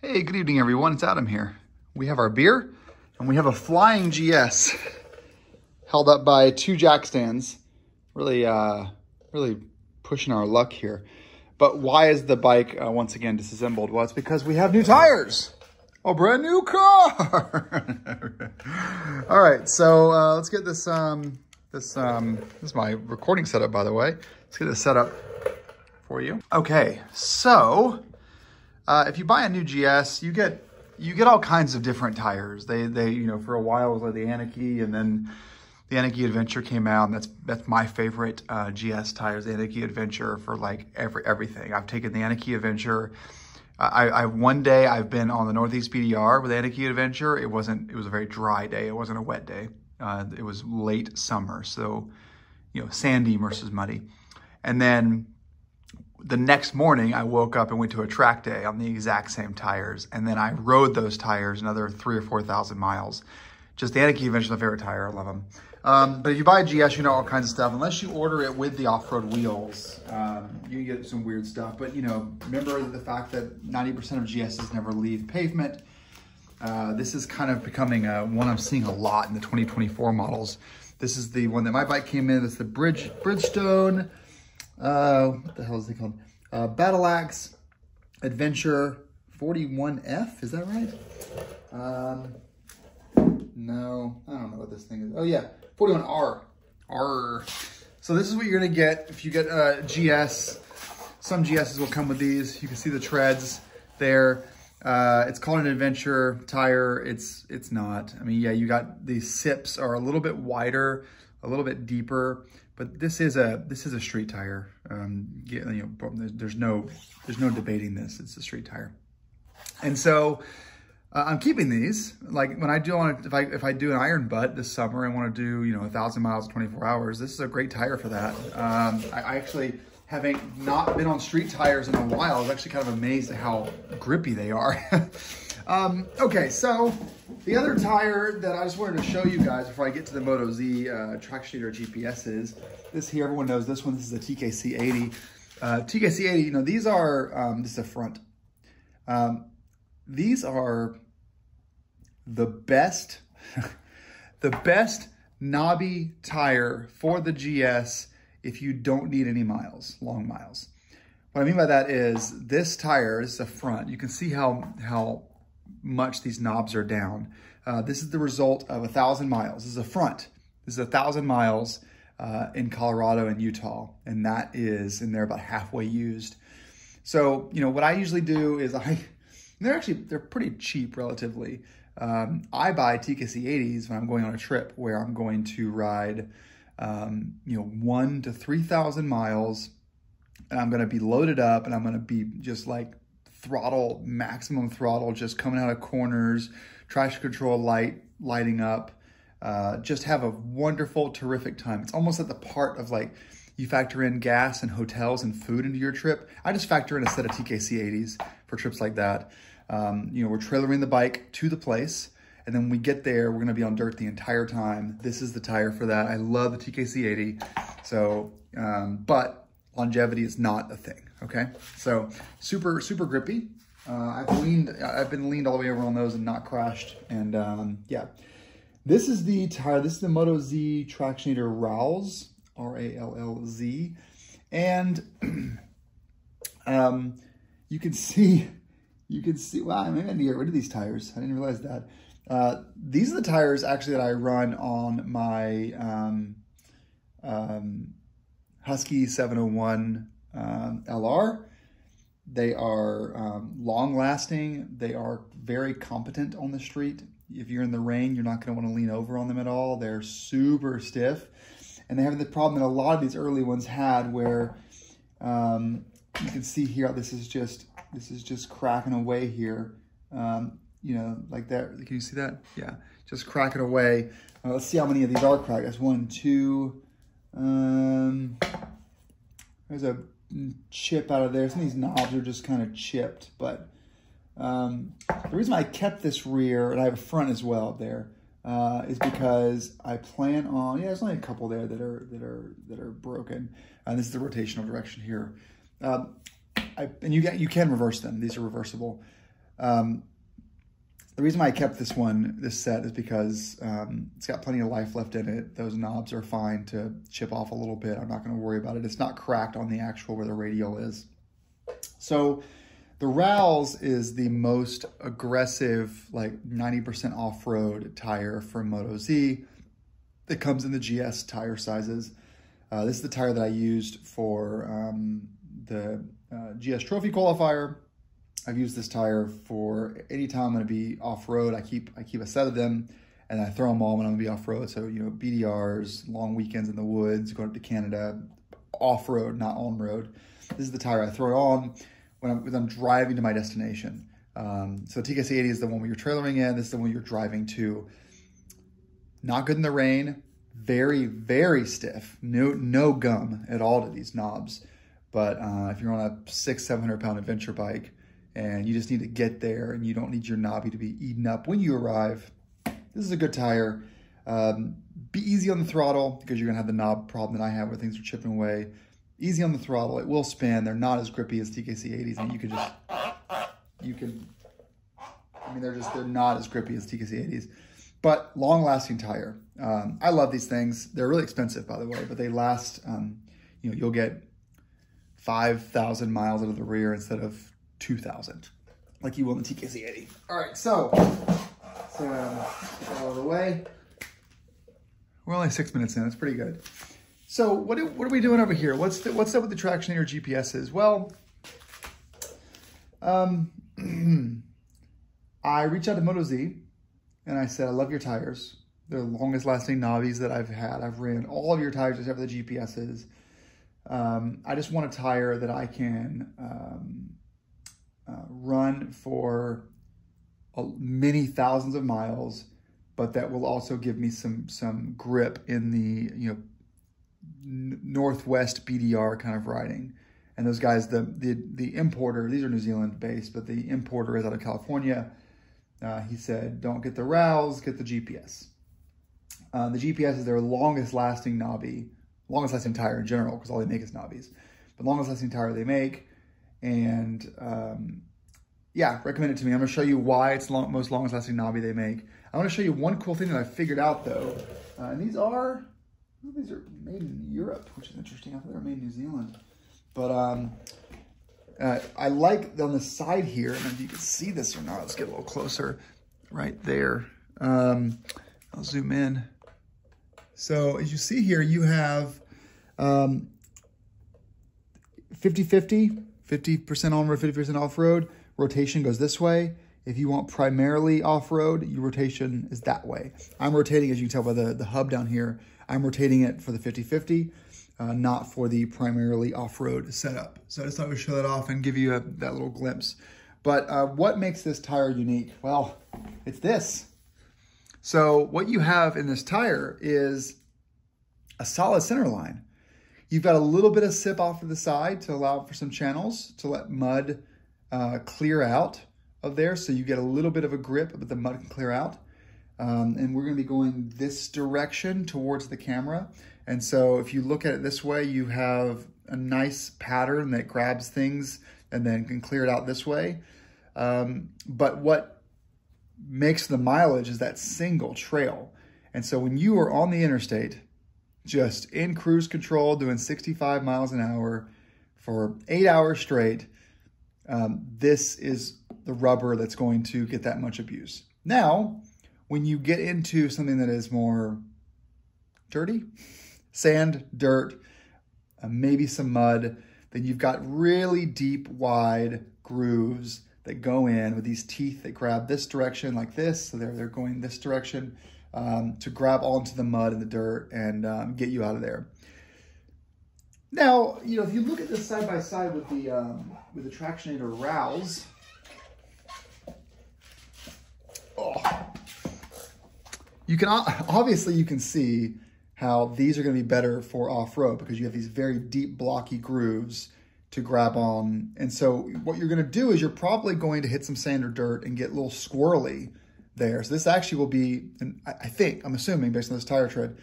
Hey, good evening, everyone. It's Adam here. We have our beer, and we have a flying GS held up by two jack stands. Really, uh, really pushing our luck here. But why is the bike uh, once again disassembled? Well, it's because we have new tires. A brand new car. All right, so uh, let's get this. Um, this um, this is my recording setup, by the way. Let's get this set up for you. Okay, so uh, if you buy a new GS, you get you get all kinds of different tires. They they you know for a while it was like the Anakee, and then the Anakee Adventure came out, and that's that's my favorite uh, GS tires, the Anakee Adventure for like every everything. I've taken the Anakee Adventure. I, I one day I've been on the Northeast BDR with Anakee Adventure. It wasn't it was a very dry day. It wasn't a wet day. Uh, it was late summer, so you know sandy versus muddy, and then the next morning, I woke up and went to a track day on the exact same tires. And then I rode those tires another three or 4,000 miles. Just the Anakee Adventure, my favorite tire. I love them. Um, but if you buy a GS, you know all kinds of stuff. Unless you order it with the off-road wheels, um, you get some weird stuff. But, you know, remember the fact that 90% of GSs never leave pavement. Uh, this is kind of becoming a, one I'm seeing a lot in the 2024 models. This is the one that my bike came in. It's the Bridge Bridgestone uh, what the hell is it called? Uh, Battlax Adventure 41F, is that right? Um, no, I don't know what this thing is. Oh yeah, 41R. R. So this is what you're gonna get if you get a GS. Some GSs will come with these. You can see the treads there. Uh, it's called an adventure tire. It's it's not. I mean, yeah, you got these sipes are a little bit wider, a little bit deeper. But this is a this is a street tire. Um, you know, there's no there's no debating this. It's a street tire, and so uh, I'm keeping these. Like when I do want if I if I do an iron butt this summer and want to do you know a thousand miles in 24 hours, this is a great tire for that. Um, I, I actually having not been on street tires in a while, I was actually kind of amazed at how grippy they are. um, okay, so the other tire that I just wanted to show you guys before I get to the Motoz uh, Tractionator GPS is this here. Everyone knows this one. This is a TKC 80. Uh, TKC 80, you know, these are, um, this is a front. Um, these are the best, the best knobby tire for the GS if you don't need any miles, long miles. What I mean by that is this tire, this is a front. You can see how, how much these knobs are down. Uh, this is the result of a thousand miles. This is a front. This is a thousand miles uh, in Colorado and Utah, and that is, and they're about halfway used. So, you know, what I usually do is I, they're actually, they're pretty cheap relatively. Um, I buy TKC 80s when I'm going on a trip where I'm going to ride, um, you know, one to 3,000 miles and I'm going to be loaded up and I'm going to be just like throttle, maximum throttle, just coming out of corners, traction control light lighting up. Uh, just have a wonderful, terrific time. It's almost at the part of like you factor in gas and hotels and food into your trip. I just factor in a set of TKC 80s for trips like that. Um, you know, we're trailering the bike to the place. And then we get there, we're gonna be on dirt the entire time. This is the tire for that. I love the TKC 80. So, um, but longevity is not a thing, okay? So super, super grippy. Uh, I've leaned, I've been leaned all the way over on those and not crashed. And um, yeah, this is the tire, this is the Motoz Tractionator Rallz, R-A-L-L-Z. And um, you can see, you can see, wow, maybe I need to get rid of these tires. I didn't realize that. Uh, these are the tires actually that I run on my um, um, Husky 701 um, LR. They are um, long lasting. They are very competent on the street. If you're in the rain, you're not going to want to lean over on them at all. They're super stiff. And they have the problem that a lot of these early ones had where um, you can see here, this is just, this is just cracking away here. Um, you know, like that. Can you see that? Yeah, just cracking away. Uh, let's see how many of these are cracked. That's one, two, um, there's a chip out of there. Some of these knobs are just kind of chipped, but um, the reason I kept this rear, and I have a front as well there, uh, is because I plan on, yeah, there's only a couple there that are, that are, that are broken. And this is the rotational direction here. Um, I, and you, get, you can reverse them. These are reversible. Um, the reason why I kept this one, this set, is because um, it's got plenty of life left in it. Those knobs are fine to chip off a little bit. I'm not going to worry about it. It's not cracked on the actual where the radial is. So the Rallz is the most aggressive, like 90% off-road tire from Motoz that comes in the GS tire sizes. Uh, this is the tire that I used for um, the uh, GS Trophy qualifier I've used this tire for anytime I'm going to be off road. I keep I keep a set of them and I throw them all when I'm going to be off road. So you know BDRs, long weekends in the woods, going up to Canada, off road, not on road. This is the tire I throw it on when I'm, when I'm driving to my destination. Um, so TKC 80 is the one where you're trailering in. This is the one you're driving to. Not good in the rain. Very very stiff. No no gum at all to these knobs. But uh, if you're on a six seven hundred pound adventure bike and you just need to get there and you don't need your knobby to be eaten up when you arrive. This is a good tire. Um, be easy on the throttle because you're gonna have the knob problem that I have where things are chipping away. Easy on the throttle, it will spin. They're not as grippy as TKC 80s and you can just, you can, I mean, they're just, they're not as grippy as TKC 80s, but long lasting tire. Um, I love these things. They're really expensive by the way, but they last, um, you know, you'll get 5,000 miles out of the rear instead of 2000 like you will in the TKC 80. All right, so, so out of the way. We're only six minutes in, it's pretty good. So what, do, what are we doing over here? What's the, what's up with the Tractionator GPSs? Well, um, I reached out to Motoz and I said, I love your tires. They're the longest lasting knobbies that I've had. I've ran all of your tires except for the GPSs. Um, I just want a tire that I can um, uh, run for many thousands of miles, but that will also give me some some grip in the you know northwest BDR kind of riding. And those guys, the the the importer, these are New Zealand based, but the importer is out of California. Uh, he said, "Don't get the Rallz, get the GPS." Uh, the GPS is their longest lasting knobby, longest lasting tire in general, because all they make is knobbies. But longest lasting tire they make and um, yeah, recommend it to me. I'm gonna show you why it's long, most longest lasting knobby they make. I wanna show you one cool thing that I figured out though. Uh, and these are, these are made in Europe, which is interesting. I thought they were made in New Zealand. But um, uh, I like on the side here, and if you can see this or not, let's get a little closer right there. Um, I'll zoom in. So as you see here, you have 50-50, 50% on-road, 50% off-road. Rotation goes this way. If you want primarily off-road, your rotation is that way. I'm rotating, as you can tell by the, the hub down here, I'm rotating it for the 50-50, uh, not for the primarily off-road setup. So I just thought I would show that off and give you a, that little glimpse. But uh, what makes this tire unique? Well, it's this. So what you have in this tire is a solid center line. You've got a little bit of sipe off to the side to allow for some channels to let mud uh, clear out of there. So you get a little bit of a grip, but the mud can clear out. Um, and we're gonna be going this direction towards the camera. And so if you look at it this way, you have a nice pattern that grabs things and then can clear it out this way. Um, but what makes the mileage is that single trail. And so when you are on the interstate, just in cruise control, doing 65 miles an hour for eight hours straight, um, this is the rubber that's going to get that much abuse. Now, when you get into something that is more dirty, sand, dirt, uh, maybe some mud, then you've got really deep, wide grooves that go in with these teeth that grab this direction like this. So they're, they're going this direction um, to grab onto the mud and the dirt and um, get you out of there. Now, you know, if you look at this side by side with the um, with the Tractionator Rallz, oh, you can obviously you can see how these are going to be better for off-road because you have these very deep blocky grooves to grab on. And so what you're going to do is you're probably going to hit some sand or dirt and get a little squirrely there. So this actually will be, I think, I'm assuming based on this tire tread,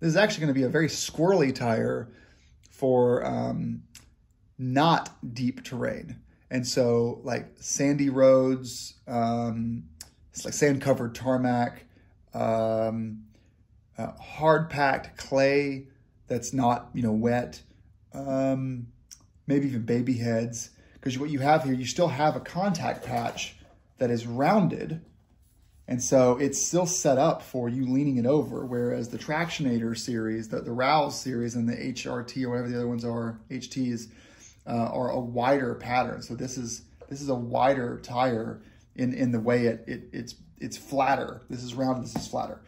this is actually going to be a very squirrely tire for um, not deep terrain. And so like sandy roads, um, it's like sand covered tarmac, um, uh, hard packed clay that's not, you know, wet, um, maybe even baby heads. Because what you have here, you still have a contact patch that is rounded. And so it's still set up for you leaning it over. Whereas the Tractionator series, the, the Rouse series and the HRT or whatever the other ones are, HTs, uh, are a wider pattern. So this is this is a wider tire in, in the way it, it it's it's flatter. This is round, this is flatter.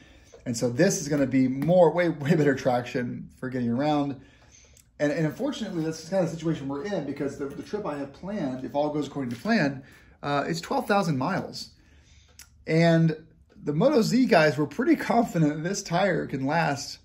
And so this is gonna be more, way, way better traction for getting around. And, and unfortunately, that's kind of the situation we're in because the, the trip I have planned, if all goes according to plan, uh, it's 12,000 miles. And the Motoz guys were pretty confident this tire can last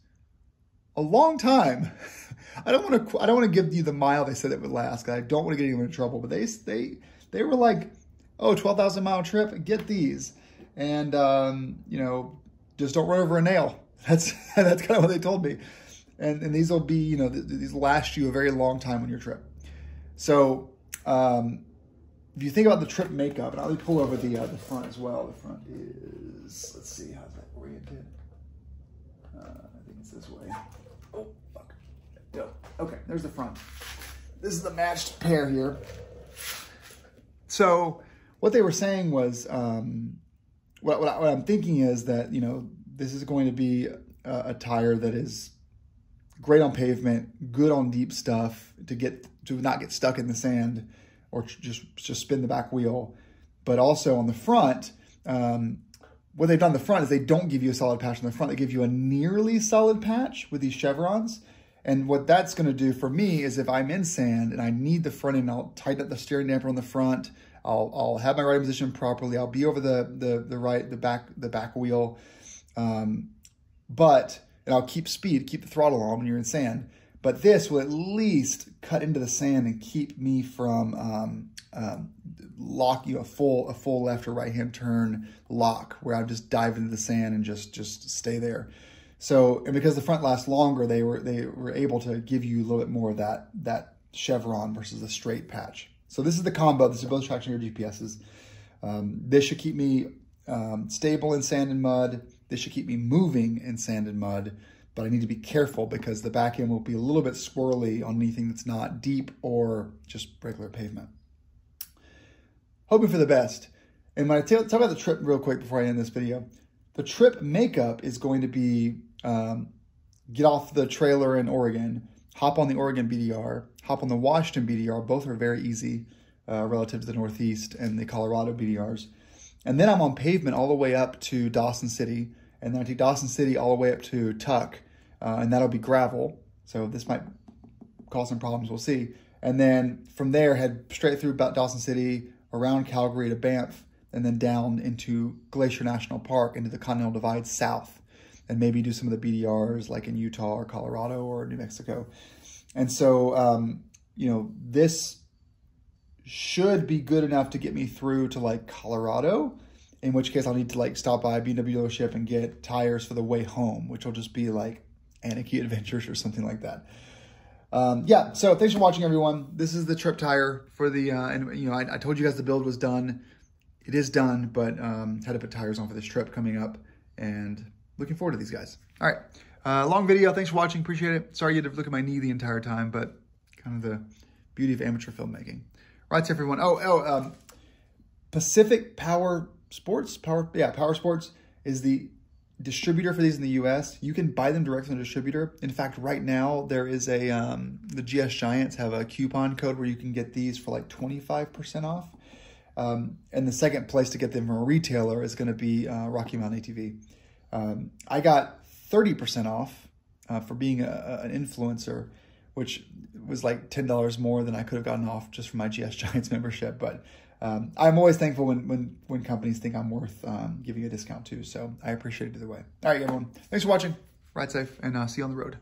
a long time. I don't want to I don't want to give you the mile they said it would last. I don't want to get anyone in trouble, but they they they were like, "Oh, 12,000 mile trip, get these." And um, you know, just don't run over a nail. That's that's kind of what they told me. And and these will be, you know, th these last you a very long time on your trip. So, um, if you think about the trip makeup, and I'll pull over the uh, the front as well. The front is let's see how's that oriented. Uh, I think it's this way. Oh fuck. Go. Okay, there's the front. This is the matched pair here. So what they were saying was, um, what, what, I, what I'm thinking is that you know this is going to be a, a tire that is great on pavement, good on deep stuff to get to not get stuck in the sand or just just spin the back wheel. But also on the front, um, what they've done on the front is they don't give you a solid patch on the front. They give you a nearly solid patch with these chevrons. And what that's going to do for me is if I'm in sand and I need the front end, I'll tighten up the steering damper on the front. I'll, I'll have my right position properly. I'll be over the, the, the right, the back, the back wheel. Um, but, and I'll keep speed, keep the throttle on when you're in sand. But this will at least cut into the sand and keep me from um, um, lock you a full a full left or right hand turn lock where I just dive into the sand and just just stay there. So and because the front lasts longer, they were they were able to give you a little bit more of that that chevron versus the straight patch. So this is the combo. This is both Tractionator GPSs. Um, this should keep me um, stable in sand and mud. This should keep me moving in sand and mud but I need to be careful because the back end will be a little bit swirly on anything that's not deep or just regular pavement. Hoping for the best. And when I talk about the trip real quick before I end this video, the trip makeup is going to be um, get off the trailer in Oregon, hop on the Oregon BDR, hop on the Washington BDR. Both are very easy uh, relative to the Northeast and the Colorado BDRs. And then I'm on pavement all the way up to Dawson City. And then I take Dawson City all the way up to Tuk uh, and that'll be gravel. So this might cause some problems. We'll see. And then from there, head straight through about Dawson City, around Calgary to Banff, and then down into Glacier National Park into the Continental Divide south, and maybe do some of the BDRs like in Utah or Colorado or New Mexico. And so, um, you know, this should be good enough to get me through to like Colorado, in which case I'll need to like stop by a BMW dealership and get tires for the way home, which will just be like Anakee Adventures or something like that. Um, yeah, so thanks for watching, everyone. This is the trip tire for the, uh, and you know, I, I, told you guys the build was done. It is done, but um, had to put tires on for this trip coming up and looking forward to these guys. All right, uh, long video. Thanks for watching. Appreciate it. Sorry you had to look at my knee the entire time, but kind of the beauty of amateur filmmaking. Right, to everyone. Oh, oh, um, Pacific Power Sports, Power, yeah, Power Sports is the distributor for these in the US. You can buy them directly from the distributor. In fact, right now there is a um, the GS Giants have a coupon code where you can get these for like 25% off. Um, and the second place to get them from a retailer is going to be uh, Rocky Mountain ATV. Um, I got 30% off uh, for being a, an influencer, which was like $10 more than I could have gotten off just for my GS Giants membership. But um, I'm always thankful when, when, when companies think I'm worth um, giving a discount to. So I appreciate it either way. All right, everyone. Thanks for watching. Ride safe and uh, see you on the road.